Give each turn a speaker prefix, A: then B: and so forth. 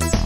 A: Bye.